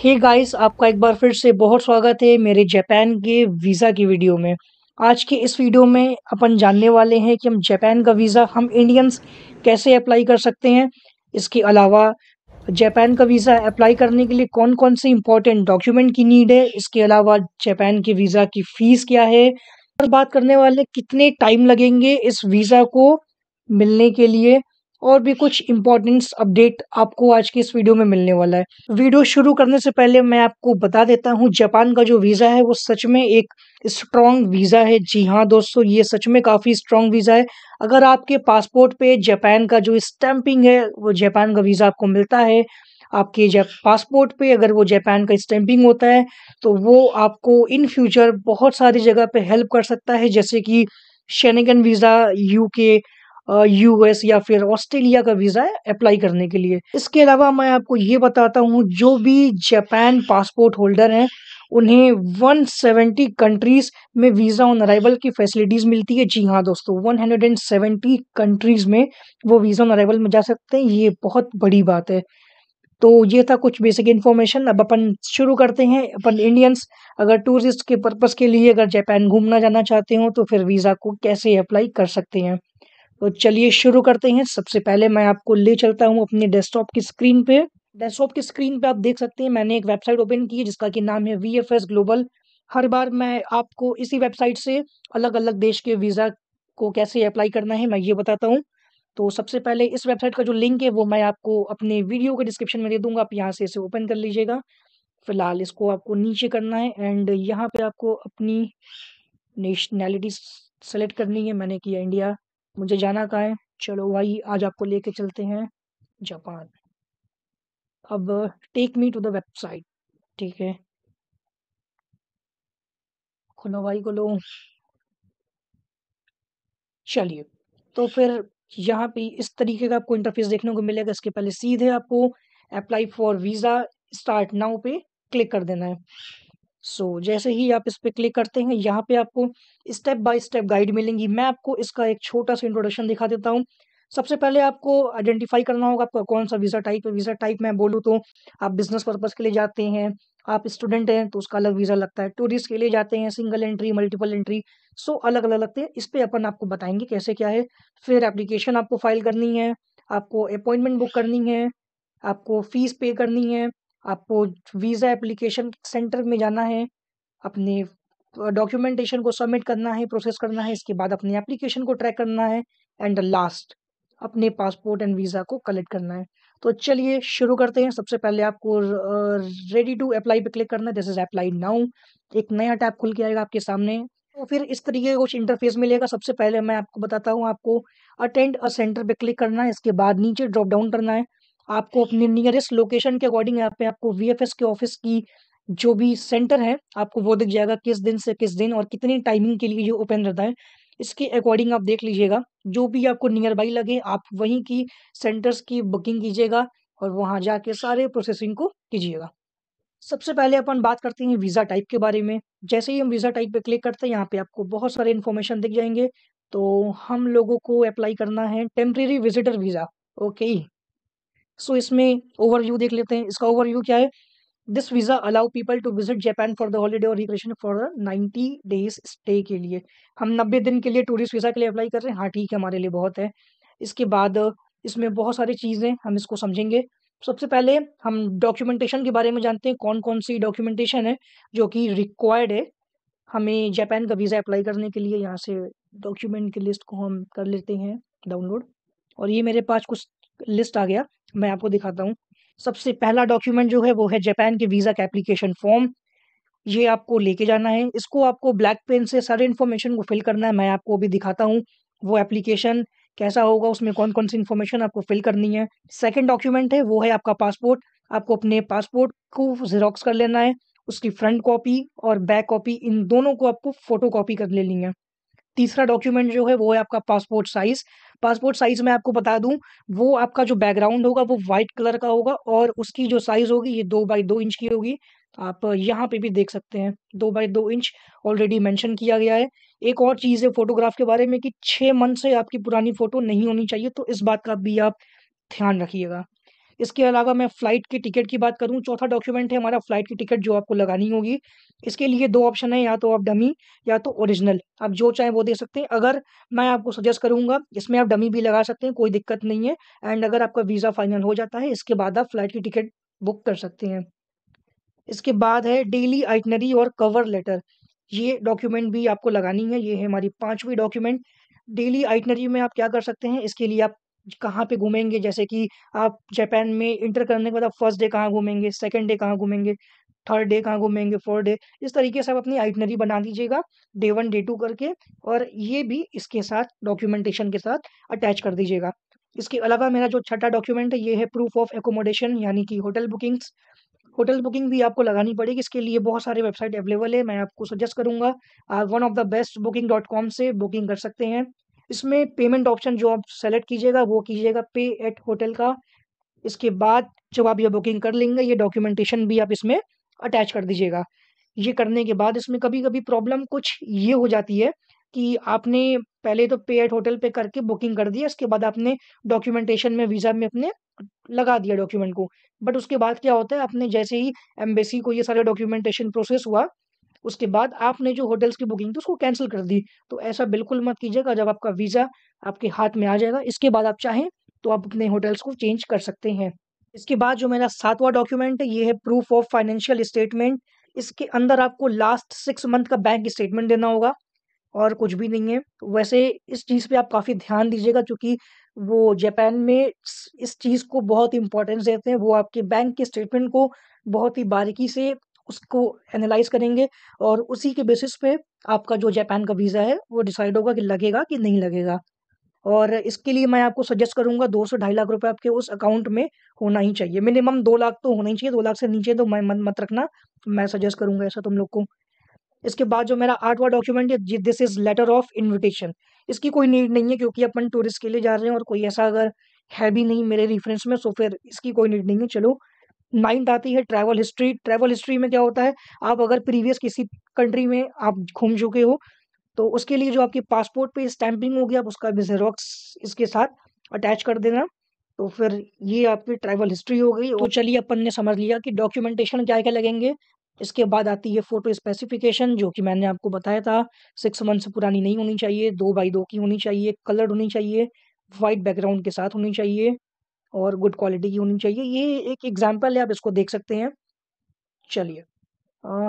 हे hey guys आपका एक बार फिर से बहुत स्वागत है मेरे जापान के वीज़ा की वीडियो में। आज के इस वीडियो में अपन जानने वाले हैं कि हम जापान का वीज़ा हम इंडियंस कैसे अप्लाई कर सकते हैं। इसके अलावा, जापान का वीज़ा अप्लाई करने के लिए कौन कौन से इम्पोर्टेंट डॉक्यूमेंट की नीड है? इसके अलावा, जापान के वीज़ा की फ़ीस क्या है? और बात करने वाले कितने टाइम लगेंगे इस वीज़ा को मिलने के लिए? और भी कुछ इम्पोर्टेंट्स अपडेट आपको आज की इस वीडियो में मिलने वाला है। वीडियो शुरू करने से पहले मैं आपको बता देता हूँ जापान का जो वीज़ा है, वो सच में एक स्ट्रॉन्ग वीज़ा है। जी हाँ दोस्तों, ये सच में काफ़ी स्ट्रॉन्ग वीज़ा है। अगर आपके पासपोर्ट पे जापान का जो स्टैंपिंग है, वो जापान का वीज़ा आपको मिलता है। आपके पासपोर्ट पे अगर वो जापान का स्टैंपिंग होता है तो वो आपको इन फ्यूचर बहुत सारी जगह पे हेल्प कर सकता है। जैसे कि शेनेगन वीज़ा यूके यूएस या फिर ऑस्ट्रेलिया का वीज़ा अप्लाई करने के लिए। इसके अलावा मैं आपको ये बताता हूँ, जो भी जापान पासपोर्ट होल्डर हैं, उन्हें 170 कंट्रीज़ में वीज़ा ऑन अराइवल की फैसिलिटीज़ मिलती है। जी हाँ दोस्तों 170 कंट्रीज़ में वो वीज़ा ऑन अराइवल में जा सकते हैं, ये बहुत बड़ी बात है। तो ये था कुछ बेसिक इन्फॉर्मेशन। अब अपन शुरू करते हैं, अपन इंडियंस, अगर टूरिस्ट के पर्पज़ के लिए अगर जापान घूमना जाना चाहते हो तो फिर वीज़ा को कैसे अप्लाई कर सकते हैं? तो चलिए शुरू करते हैं। सबसे पहले मैं आपको ले चलता हूँ अपने डेस्कटॉप की स्क्रीन पे। डेस्कटॉप की स्क्रीन पे आप देख सकते हैं, मैंने एक वेबसाइट ओपन की है, जिसका कि नाम है वी एफ़ एस ग्लोबल हर बार मैं आपको इसी वेबसाइट से अलग अलग देश के वीज़ा को कैसे अप्लाई करना है, मैं ये बताता हूँ। तो सबसे पहले इस वेबसाइट का जो लिंक है, वो मैं आपको अपने वीडियो के डिस्क्रिप्शन में दे दूँगा। आप यहाँ से इसे ओपन कर लीजिएगा। फ़िलहाल इसको आपको नीचे करना है एंड यहाँ पे आपको अपनी नेशनैलिटी सेलेक्ट करनी है। मैंने किया इंडिया मुझे जाना कहाँ है? चलो भाई, आज आपको लेके चलते हैं जापान। अब take me to the website ठीक है? खुलो भाई को लो। चलिए तो फिर यहाँ पे इस तरीके का आपको इंटरफेस देखने को मिलेगा। इसके पहले सीधे आपको apply for visa start now पे क्लिक कर देना है। सो so, जैसे ही आप इस पर क्लिक करते हैं यहाँ पे आपको स्टेप बाय स्टेप गाइड मिलेंगी। मैं आपको इसका एक छोटा सा इंट्रोडक्शन दिखा देता हूँ। सबसे पहले आपको आइडेंटिफाई करना होगा आपका कौन सा वीज़ा टाइप है। वीज़ा टाइप मैं बोलूँ तो आप बिज़नेस पर्पज़ के लिए जाते हैं आप स्टूडेंट हैं तो उसका अलग वीज़ा लगता है। टूरिस्ट के लिए जाते हैं single entry multiple entry so अलग अलग लगते हैं। इस पर अपन आपको बताएँगे कैसे क्या है। फिर एप्लीकेशन आपको फ़ाइल करनी है आपको अपॉइंटमेंट बुक करनी है आपको फ़ीस पे करनी है आपको वीज़ा एप्लीकेशन सेंटर में जाना है, अपने डॉक्यूमेंटेशन को सबमिट करना है, प्रोसेस करना है, इसके बाद अपने एप्लीकेशन को ट्रैक करना है, एंड लास्ट, अपने पासपोर्ट एंड वीज़ा को कलेक्ट करना है। तो चलिए शुरू करते हैं। सबसे पहले आपको रेडी टू अप्लाई पे क्लिक करना। है दिस इज़ अप्लाई नाउ एक नया टैब खुल के आएगा आपके सामने। तो फिर इस तरीके का कुछ इंटरफेस मिलेगा। सबसे पहले मैं आपको बताता हूँ, आपको अटेंड अ सेंटर पे क्लिक करना है। इसके बाद नीचे ड्रॉप डाउन करना है। आपको अपने नियरेस्ट लोकेशन के अकॉर्डिंग यहाँ पे आपको वीएफएस के ऑफ़िस की जो भी सेंटर है, आपको वो दिख जाएगा किस दिन से किस दिन और कितनी टाइमिंग के लिए ये ओपन रहता है। इसके अकॉर्डिंग आप देख लीजिएगा, जो भी आपको नियर बाई लगे, आप वहीं की सेंटर्स की बुकिंग कीजिएगा और वहाँ जाके सारे प्रोसेसिंग को कीजिएगा। सबसे पहले अपन बात करते हैं वीज़ा टाइप के बारे में। जैसे ही हम वीज़ा टाइप पे क्लिक करते हैं, यहाँ पे आपको बहुत सारे इन्फॉर्मेशन दिख जाएँगे। तो हम लोगों को अप्लाई करना है temporary visitor visa okay so इसमें ओवरव्यू देख लेते हैं। इसका ओवरव्यू क्या है? This visa allow people to visit Japan for the holiday और recreation for ninety days stay के लिए। हम नब्बे दिन के लिए टूरिस्ट वीज़ा के लिए अप्लाई कर रहे हैं। हाँ ठीक है, हमारे लिए बहुत है। इसके बाद, इसमें बहुत सारी चीज़ें हम इसको समझेंगे। सबसे पहले हम डॉक्यूमेंटेशन के बारे में जानते हैं। कौन कौन सी डॉक्यूमेंटेशन है जो कि रिक्वायर्ड है हमें जापान का वीज़ा अप्लाई करने के लिए। यहाँ से डॉक्यूमेंट की लिस्ट को हम कर लेते हैं डाउनलोड और ये मेरे पास कुछ लिस्ट आ गया। मैं आपको दिखाता हूँ। सबसे पहला डॉक्यूमेंट जो है वो है जापान के वीज़ा का एप्लीकेशन फॉर्म ये आपको लेके जाना है। इसको आपको ब्लैक पेन से सारे इन्फॉर्मेशन को फिल करना है। मैं आपको अभी दिखाता हूँ वो एप्लीकेशन कैसा होगा, उसमें कौन कौन सी इन्फॉर्मेशन आपको फिल करनी है। सेकेंड डॉक्यूमेंट है, वो है आपका पासपोर्ट आपको अपने पासपोर्ट को जेरोक्स कर लेना है। उसकी फ्रंट कॉपी और बैक कॉपी इन दोनों को आपको फ़ोटो कॉपी कर लेनी है। तीसरा डॉक्यूमेंट जो है, वो है आपका पासपोर्ट साइज़ पासपोर्ट साइज़ में आपको बता दूँ, वो आपका जो बैकग्राउंड होगा, वो वाइट कलर का होगा और उसकी जो साइज़ होगी, ये दो बाई दो इंच की होगी. आप यहाँ पे भी देख सकते हैं, दो बाई दो इंच ऑलरेडी मेंशन किया गया है. एक और चीज़ है फोटोग्राफ के बारे में कि छः मंथ से आपकी पुरानी फ़ोटो नहीं होनी चाहिए तो इस बात का भी आप ध्यान रखिएगा. इसके अलावा मैं फ़्लाइट की टिकट की बात करूँ, चौथा डॉक्यूमेंट है हमारा फ़्लाइट की टिकट जो आपको लगानी होगी। इसके लिए 2 ऑप्शन है या तो आप डमी या तो ओरिजिनल, आप जो चाहें वो दे सकते हैं। अगर मैं आपको सजेस्ट करूँगा इसमें आप डमी भी लगा सकते हैं, कोई दिक्कत नहीं है एंड अगर आपका वीज़ा फाइनल हो जाता है, इसके बाद आप फ़्लाइट की टिकट बुक कर सकते हैं। इसके बाद है डेली आइटनरी और कवर लेटर, ये डॉक्यूमेंट भी आपको लगानी है, ये है हमारी 5वीं डॉक्यूमेंट। डेली आइटनरी में आप क्या कर सकते हैं, इसके लिए आप कहाँ पे घूमेंगे, जैसे कि आप जापान में इंटर करने के बाद आप फ़र्स्ट डे कहाँ घूमेंगे, सेकंड डे कहाँ घूमेंगे, थर्ड डे कहाँ घूमेंगे, फोर्थ डे, इस तरीके से आप अपनी आइटनरी बना दीजिएगा, डे वन डे टू करके और ये भी इसके साथ डॉक्यूमेंटेशन के साथ अटैच कर दीजिएगा। इसके अलावा मेरा जो छठा डॉक्यूमेंट है, ये है प्रूफ ऑफ़ एकोमोडेशन यानी कि होटल बुकिंग्स। होटल बुकिंग भी आपको लगानी पड़ेगी, इसके लिए बहुत सारे वेबसाइट अवेलेबल है, मैं आपको सजेस्ट करूँगा आप one of the best booking dot com से बुकिंग कर सकते हैं। इसमें पेमेंट ऑप्शन जो आप सेलेक्ट कीजिएगा, वो कीजिएगा पे एट होटल का। इसके बाद जब आप ये बुकिंग कर लेंगे, ये डॉक्यूमेंटेशन भी आप इसमें अटैच कर दीजिएगा। ये करने के बाद इसमें कभी-कभी प्रॉब्लम कुछ ये हो जाती है कि आपने पहले तो पे एट होटल पे करके बुकिंग कर दिया, इसके बाद आपने डॉक्यूमेंटेशन में वीज़ा में अपने लगा दिया डॉक्यूमेंट को। बट उसके बाद क्या होता है, आपने जैसे ही एम्बेसी को ये सारा डॉक्यूमेंटेशन प्रोसेस हुआ, उसके बाद आपने जो होटल्स की बुकिंग थी उसको कैंसिल कर दी। तो ऐसा बिल्कुल मत कीजिएगा, जब आपका वीज़ा आपके हाथ में आ जाएगा, इसके बाद आप चाहें तो आप अपने होटल्स को चेंज कर सकते हैं। इसके बाद जो मेरा सातवां डॉक्यूमेंट है, ये है प्रूफ ऑफ़ फाइनेंशियल स्टेटमेंट। इसके अंदर आपको लास्ट सिक्स मंथ का बैंक स्टेटमेंट देना होगा और कुछ भी नहीं है। वैसे इस चीज़ पे आप काफ़ी ध्यान दीजिएगा क्योंकि वो जापान में इस चीज़ को बहुत इम्पोर्टेंस देते हैं, वो आपके बैंक के स्टेटमेंट को बहुत ही बारीकी से उसको एनालाइज़ करेंगे और उसी के बेसिस पे आपका जो जापान का वीज़ा है, वो डिसाइड होगा कि लगेगा कि नहीं लगेगा। और इसके लिए मैं आपको सजेस्ट करूँगा 2 से ढाई लाख रुपए आपके उस अकाउंट में होना ही चाहिए। मिनिमम दो लाख तो होना ही चाहिए, दो लाख से नीचे तो मैं मत रखना, मैं सजेस्ट करूँगा ऐसा तुम लोग को। इसके बाद जो मेरा 8वाँ डॉक्यूमेंट है this is letter of invitation. इसकी कोई नीड नहीं है क्योंकि अपन टूरिस्ट के लिए जा रहे हैं और कोई ऐसा अगर है भी नहीं मेरे रेफ़रेंस में सो फिर इसकी कोई नीड नहीं है। चलो 9th आती है ट्रैवल हिस्ट्री। ट्रैवल हिस्ट्री में क्या होता है, आप अगर प्रीवियस किसी कंट्री में आप घूम चुके हो, तो उसके लिए जो आपके पासपोर्ट पे स्टैम्पिंग होगी, आप उसका भी ज़ेरॉक्स इसके साथ अटैच कर देना। तो फिर ये आपकी ट्रैवल हिस्ट्री हो गई। तो चलिए अपन ने समझ लिया कि डॉक्यूमेंटेशन क्या-क्या लगेंगे। इसके बाद आती है फ़ोटो स्पेसिफ़िकेशन जो कि मैंने आपको बताया था सिक्स मंथ से पुरानी नहीं होनी चाहिए, दो बाई दो की होनी चाहिए, कलर्ड होनी चाहिए, वाइट बैकग्राउंड के साथ होनी चाहिए और गुड क्वालिटी की होनी चाहिए। ये एक एग्ज़ाम्पल है, आप इसको देख सकते हैं। चलिए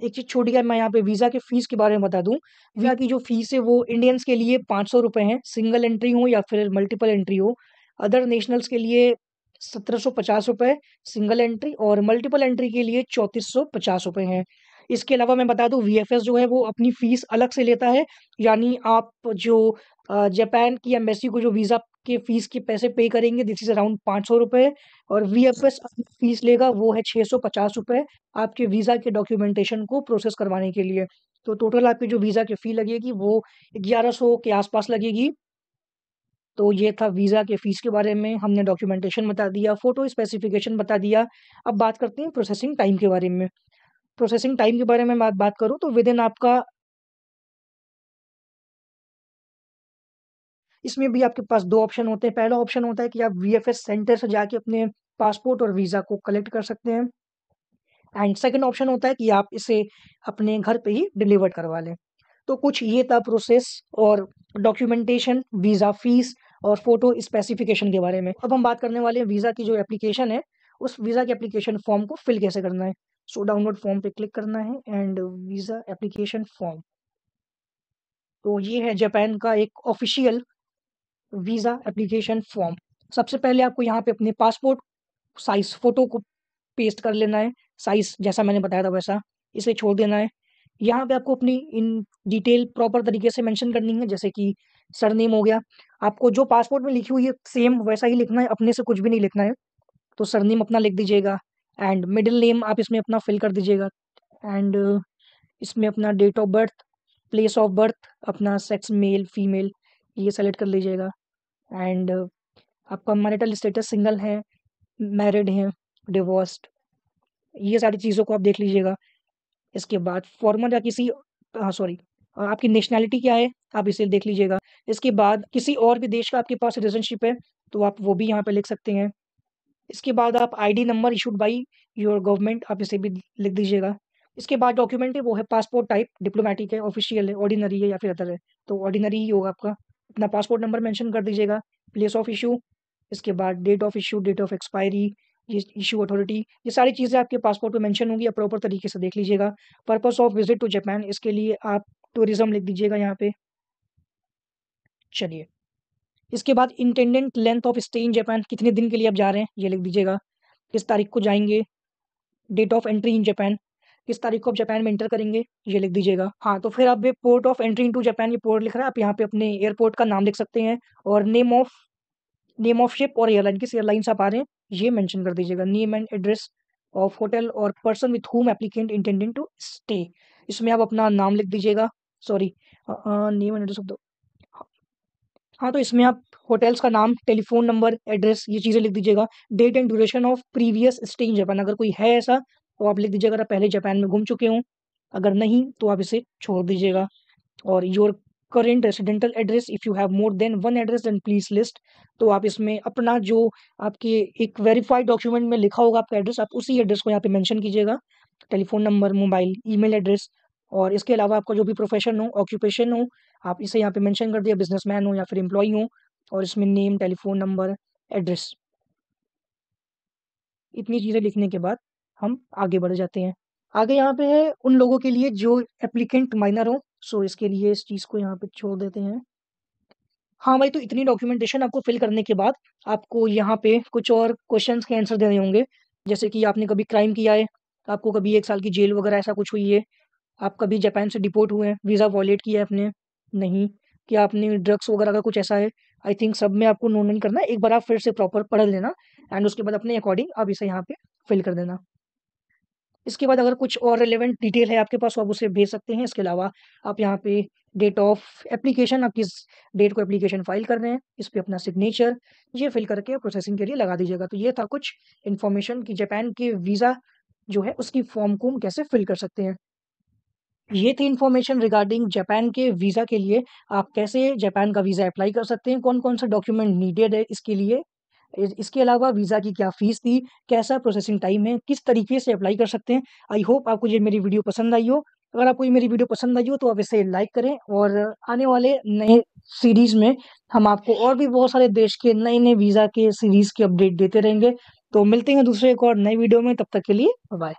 एक चीज़ छोटी गया मैं यहाँ पे वीज़ा की फ़ीस के बारे में बता दूँ। वीज़ा की जो फ़ीस है वो इंडियंस के लिए ₹500 है, सिंगल एंट्री हो या फिर मल्टीपल एंट्री हो। अदर नेशनल्स के लिए ₹1750 सिंगल एंट्री और मल्टीपल एंट्री के लिए ₹3450 हैं। इसके अलावा मैं बता दूँ वीएफएस जो है वो अपनी फ़ीस अलग से लेता है, यानी आप जो जापान की एम्बेसी को जो वीज़ा के फ़ीस के पैसे पे करेंगे दिस इज़ अराउंड ₹500 और वी एफ़ एस फ़ीस लेगा वो है ₹650 आपके वीज़ा के डॉक्यूमेंटेशन को प्रोसेस करवाने के लिए। तो टोटल आपकी जो वीज़ा की फ़ी लगेगी वो 1100 के आस-पास लगेगी। तो ये था वीज़ा के फ़ीस के बारे में, हमने डॉक्यूमेंटेशन बता दिया, फ़ोटो स्पेसिफ़िकेशन बता दिया। अब बात करते हैं प्रोसेसिंग टाइम के बारे में। प्रोसेसिंग टाइम के बारे में मैं बात करूँ तो विदिन आपका इसमें भी आपके पास दो ऑप्शन होते हैं। पहला ऑप्शन होता है कि आप वीएफएस सेंटर से जाके अपने पासपोर्ट और वीज़ा को कलेक्ट कर सकते हैं। एंड सेकेंड ऑप्शन होता है कि आप इसे अपने घर पे ही डिलीवर करवा लें। तो कुछ ये था प्रोसेस और डॉक्यूमेंटेशन, वीज़ा फ़ीस और फ़ोटो स्पेसिफ़िकेशन के बारे में। अब हम बात करने वाले हैं वीज़ा की जो एप्लीकेशन है, उस वीज़ा के एप्लीकेशन फ़ॉर्म को फ़िल कैसे करना है। सो डाउनलोड फ़ॉर्म पे क्लिक करना है एंड वीज़ा एप्लीकेशन फ़ॉर्म। तो ये है जापान का एक ऑफ़िशियल वीज़ा एप्लीकेशन फ़ॉर्म। सबसे पहले आपको यहाँ पे अपने पासपोर्ट साइज़ फ़ोटो को पेस्ट कर लेना है, साइज़ जैसा मैंने बताया था वैसा, इसे छोड़ देना है। यहाँ पे आपको अपनी इन डिटेल प्रॉपर तरीके से मेंशन करनी है, जैसे कि सरनेम हो गया, आपको जो पासपोर्ट में लिखी हुई है सेम वैसा ही लिखना है, अपने से कुछ भी नहीं लिखना है। तो सरनेम अपना लिख दीजिएगा एंड मिडिल नेम आप इसमें अपना फ़िल कर दीजिएगा एंड इसमें अपना date of birth, place of birth, अपना सेक्स मेल, फीमेल ये सेलेक्ट कर लीजिएगा एंड आपका मैरिटल स्टेटस सिंगल है, मैरिड हैं, डिवोर्स्ड ये सारी चीज़ों को आप देख लीजिएगा। इसके बाद फॉर्मर या किसी हाँ, सॉरी आपकी नेशनैलिटी क्या है, आप इसे देख लीजिएगा। इसके बाद किसी और भी देश का आपके पास सिटीज़नशिप है, तो आप वो भी यहाँ पे लिख सकते हैं। इसके बाद आप ID number issued by your government आप इसे भी लिख दीजिएगा इसके बाद डॉक्यूमेंट है वो है पासपोर्ट टाइप डिप्लोमेटिक है ऑफिशियल है ऑर्डिनरी है या फिर अदर है तो ऑर्डिनरी ही होगा आपका अपना पासपोर्ट नंबर मेंशन कर दीजिएगा प्लेस ऑफ़ इशू इसके बाद date of issue date of expiry issue authority ये सारी चीज़ें आपके पासपोर्ट पे मेंशन होंगी, आप प्रॉपर तरीके से देख लीजिएगा। Purpose of visit to Japan इसके लिए आप टूरिज़्म लिख दीजिएगा यहाँ पे। चलिए, इसके बाद intended length of stay in Japan कितने दिन के लिए आप जा रहे हैं, ये लिख दीजिएगा। किस तारीख को जाएँगे date of entry in Japan किस तारीख को आप जापान में एंटर करेंगे, ये लिख दीजिएगा। हाँ तो फिर आप ये port of entry into Japan ये पोर्ट लिख रहा है, आप यहाँ पे अपने एयरपोर्ट का नाम लिख सकते हैं और name of name of ship और एयरलाइन किस एयरलाइन से आप आ रहे हैं, ये मेंशन कर दीजिएगा। Name and address of hotel और person with whom applicant intending to stay इसमें आप अपना नाम लिख दीजिएगा। Sorry name and address of the हाँ तो इसमें आप होटल्स का नाम टेलीफोन नंबर एड्रेस ये चीज़ें लिख दीजिएगा। Date and duration of previous stay in Japan अगर कोई है ऐसा तो आप लिख दीजिएगा अगर पहले जापान में घूम चुके हों। अगर नहीं तो आप इसे छोड़ दीजिएगा। और your current residential address if you have more than one address then please list तो आप इसमें अपना जो आपके एक वेरीफाइड डॉक्यूमेंट में लिखा होगा आपका एड्रेस आप उसी एड्रेस को यहाँ पे मेंशन कीजिएगा। Telephone number mobile email address और इसके अलावा आपका जो भी प्रोफेशन हो ऑक्यूपेशन हो, आप इसे यहाँ पे मेंशन कर दिया बिजनेसमैन हो या फिर एम्प्लॉई हो। और इसमें नेम टेलीफोन नंबर एड्रेस इतनी चीज़ें लिखने के बाद हम आगे बढ़ जाते हैं। आगे यहाँ पे है उन लोगों के लिए जो एप्लीकेंट माइनर हो सो इसके लिए इस चीज़ को यहाँ पे छोड़ देते हैं। हाँ भाई तो इतनी डॉक्यूमेंटेशन आपको फिल करने के बाद आपको यहाँ पे कुछ और क्वेश्चन के आंसर देने होंगे। जैसे कि आपने कभी क्राइम किया है, आपको कभी एक साल की जेल वगैरह ऐसा कुछ हुई है, आप कभी जापान से डिपोर्ट हुए हैं वीज़ा वॉलेट किया है आपने? नहीं। कि आपने ड्रग्स वगैरह का कुछ ऐसा है? आई थिंक सब में आपको नो नहीं करना है, एक बार आप फिर से प्रॉपर पढ़ लेना एंड उसके बाद अपने अकॉर्डिंग आप इसे यहाँ पे फिल कर देना। इसके बाद अगर कुछ और रिलेवेंट डिटेल है आपके पास तो आप उसे भेज सकते हैं। इसके अलावा आप यहाँ पे डेट ऑफ़ एप्लीकेशन आप किस डेट को एप्लीकेशन फ़ाइल कर रहे हैं। इस पर अपना सिग्नेचर ये फिल करके प्रोसेसिंग के लिए लगा दीजिएगा। तो ये था कुछ इन्फॉर्मेशन कि जापान के वीज़ा जो है, उसकी फॉर्म को हम कैसे फिल कर सकते हैं। ये थी इन्फॉर्मेशन रिगार्डिंग जापान के वीज़ा के लिए आप कैसे जापान का वीज़ा अप्लाई कर सकते हैं कौन कौन सा डॉक्यूमेंट नीडेड है इसके लिए। इसके अलावा वीज़ा की क्या फ़ीस थी? कैसा प्रोसेसिंग टाइम है? किस तरीके से अप्लाई कर सकते हैं? आई होप आपको ये मेरी वीडियो पसंद आई हो। अगर आपको ये मेरी वीडियो पसंद आई हो तो आप इसे लाइक करें और आने वाले नए सीरीज़ में हम आपको और भी बहुत सारे देश के नए नए वीज़ा के सीरीज़ के अपडेट देते रहेंगे। तो मिलते हैं दूसरे एक और नए वीडियो में। तब तक के लिए बाय।